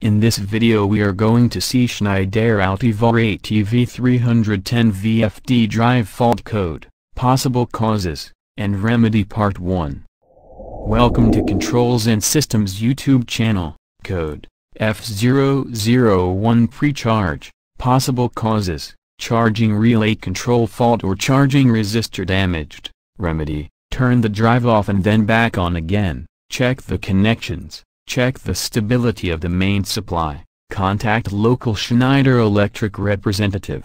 In this video we are going to see Schneider Altivar ATV 310 VFD drive fault code, possible causes, and remedy part 1. Welcome to Controls and Systems YouTube channel, code, F001 pre-charge, possible causes, charging relay control fault or charging resistor damaged, remedy, turn the drive off and then back on again, check the connections. Check the stability of the main supply. Contact local Schneider Electric representative.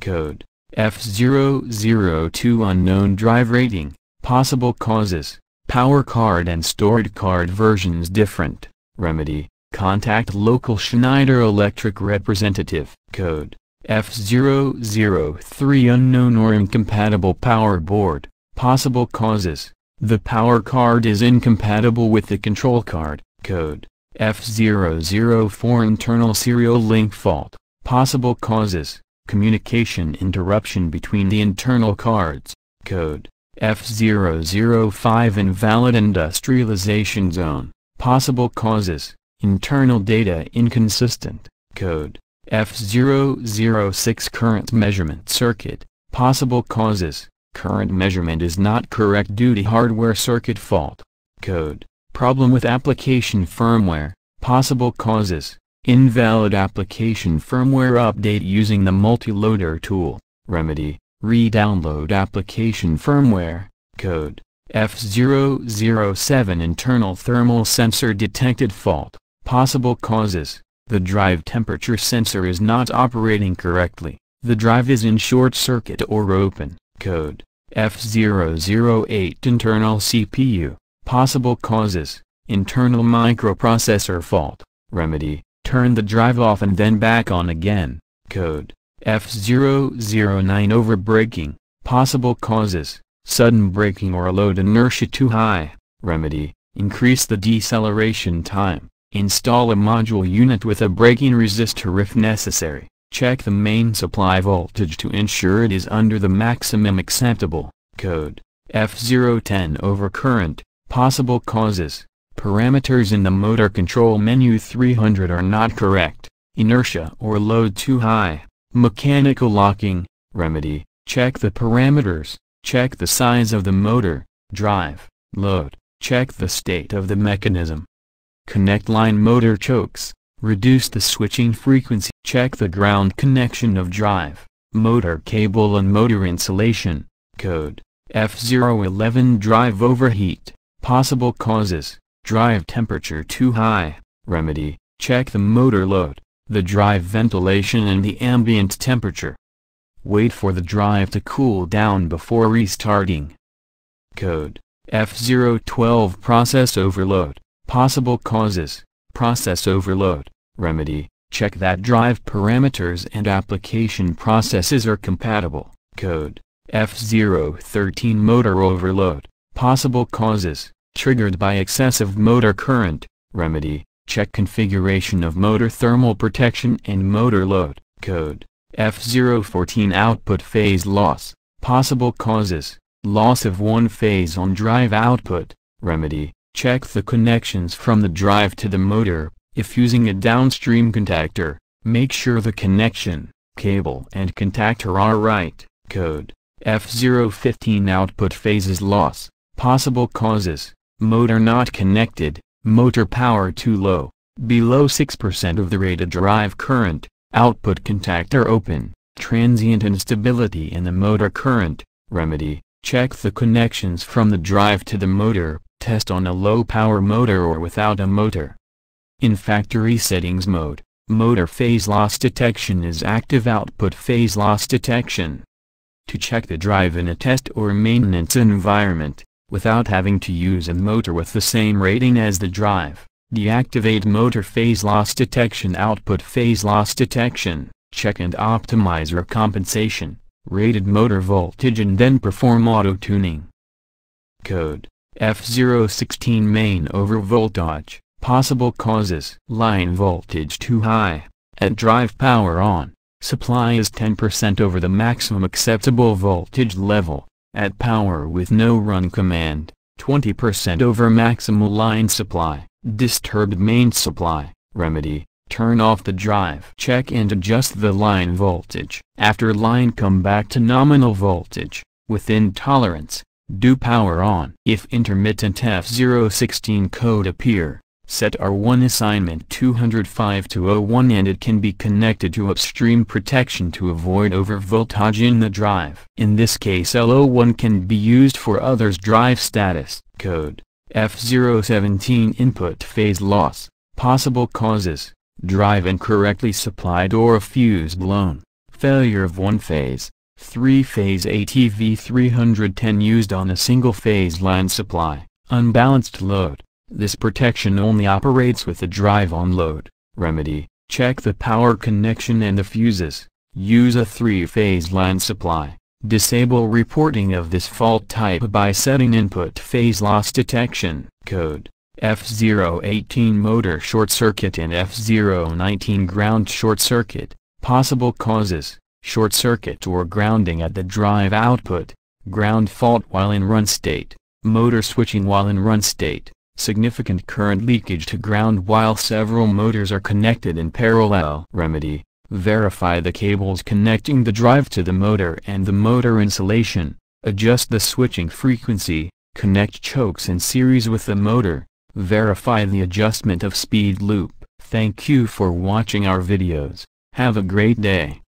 Code F002 Unknown drive rating. Possible causes. Power card and stored card versions different. Remedy. Contact local Schneider Electric representative. Code F003 Unknown or incompatible power board. Possible causes. The power card is incompatible with the control card. Code F004 Internal serial link fault. Possible causes Communication interruption between the internal cards. Code F005 Invalid industrialization zone. Possible causes Internal data inconsistent. Code F006 Current measurement circuit. Possible causes Current measurement is not correct due to hardware circuit fault. Code Problem with application firmware, possible causes, invalid application firmware update using the multi-loader tool, remedy, re-download application firmware, code, F007 internal thermal sensor detected fault, possible causes, the drive temperature sensor is not operating correctly, the drive is in short circuit or open, code, F008 internal CPU, Possible causes, internal microprocessor fault, remedy, turn the drive off and then back on again, code, F009 over braking, possible causes, sudden braking or load inertia too high, remedy, increase the deceleration time, install a module unit with a braking resistor if necessary, check the main supply voltage to ensure it is under the maximum acceptable, code, F010 overcurrent, Possible causes. Parameters in the motor control menu 300 are not correct. Inertia or load too high. Mechanical locking. Remedy. Check the parameters. Check the size of the motor, drive, load. Check the state of the mechanism. Connect line motor chokes. Reduce the switching frequency. Check the ground connection of drive, motor cable and motor insulation. Code F011 drive overheat. Possible causes, drive temperature too high, remedy, check the motor load, the drive ventilation and the ambient temperature. Wait for the drive to cool down before restarting. Code. F012 Process Overload, Possible Causes, Process Overload, Remedy, check that drive parameters and application processes are compatible. Code. F013 Motor Overload, Possible causes, triggered by excessive motor current, remedy, check configuration of motor thermal protection and motor load, code, F014 output phase loss, possible causes, loss of one phase on drive output, remedy, check the connections from the drive to the motor, if using a downstream contactor, make sure the connection, cable and contactor are right, code, F015 output phases loss, Possible causes, motor not connected, motor power too low, below 6% of the rated drive current, output contactor open, transient instability in the motor current, remedy, check the connections from the drive to the motor, test on a low power motor or without a motor. In factory settings mode, motor phase loss detection is active output phase loss detection. To check the drive in a test or maintenance environment, without having to use a motor with the same rating as the drive. Deactivate motor phase loss detection output phase loss detection, check and optimize recompensation, rated motor voltage and then perform auto-tuning. Code F016 main overvoltage, possible causes line voltage too high, at drive power on, supply is 10% over the maximum acceptable voltage level, at power with no run command, 20% over maximal line supply, disturbed main supply, remedy, Turn off the drive. Check and adjust the line voltage. After line come back to nominal voltage, within tolerance, do power on. If intermittent F016 code appear, set R1 assignment 205 to 01 and it can be connected to upstream protection to avoid overvoltage in the drive. In this case LO1 can be used for others drive status. Code, F017 input phase loss, possible causes, drive incorrectly supplied or a fuse blown, failure of one phase, three-phase ATV 310 used on a single-phase line supply, unbalanced load. This protection only operates with the drive on load. Remedy, check the power connection and the fuses. Use a three-phase line supply. Disable reporting of this fault type by setting input phase loss detection code. F018 motor short circuit and F019 ground short circuit. Possible causes, short circuit or grounding at the drive output, ground fault while in run state, motor switching while in run state significant current leakage to ground while several motors are connected in parallel. Remedy, verify the cables connecting the drive to the motor and the motor insulation, adjust the switching frequency, connect chokes in series with the motor, verify the adjustment of speed loop. Thank you for watching our videos, have a great day.